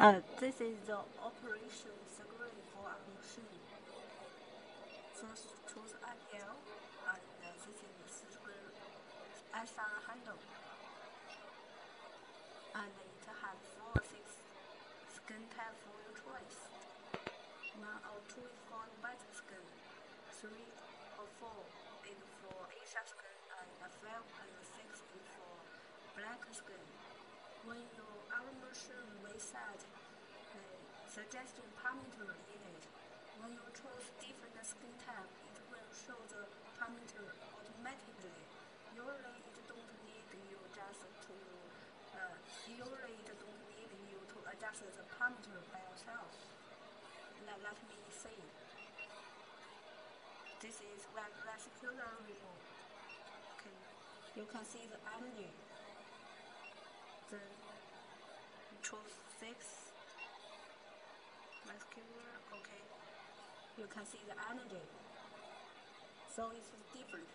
Uh, this is the operation screen for our machine. First choose IPL and uh, this is the screen SR handle. And it has four six skin type for your choice. One or two is for white skin. Three or four is for Asian skin and five and six is for black skin. When your our machine reset suggested parameter in it, when you choose different skin type, it will show the parameter automatically. Usually it don't need you just to uh, usually it don't need you to adjust the parameter by yourself. Let, let me see. This is web vascular remove. Okay, you can see the energy. Then choose six Okay, you can see the energy. So it's different.